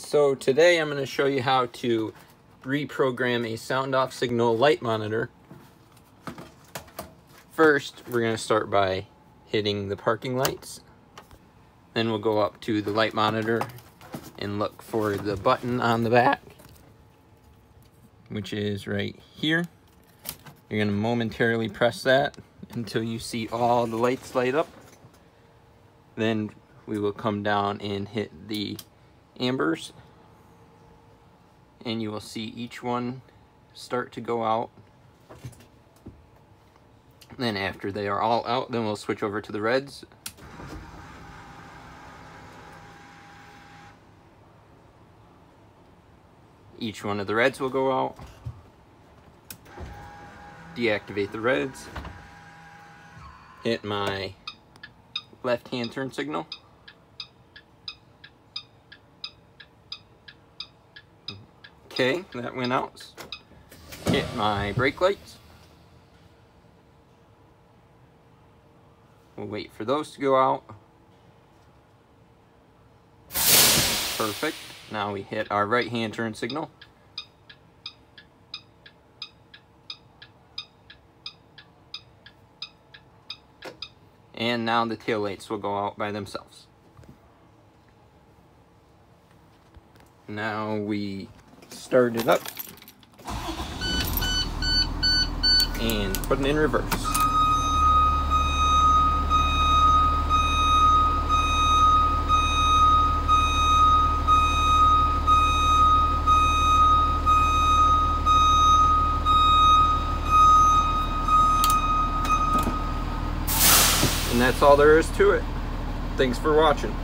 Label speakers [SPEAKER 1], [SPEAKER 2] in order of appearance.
[SPEAKER 1] So today I'm going to show you how to reprogram a Soundoff Signal light monitor. First, we're going to start by hitting the parking lights. Then we'll go up to the light monitor and look for the button on the back, which is right here. You're going to momentarily press that until you see all the lights light up. Then we will come down and hit the ambers and you will see each one start to go out. Then after they are all out, then we'll switch over to the reds. Each one of the reds will go out. Deactivate the reds. Hit my left hand turn signal. Okay, that went out. Hit my brake lights. We'll wait for those to go out. Perfect. Now we hit our right hand turn signal. And now the tail lights will go out by themselves. Now we start it up and put it in reverse. And that's all there is to it. Thanks for watching.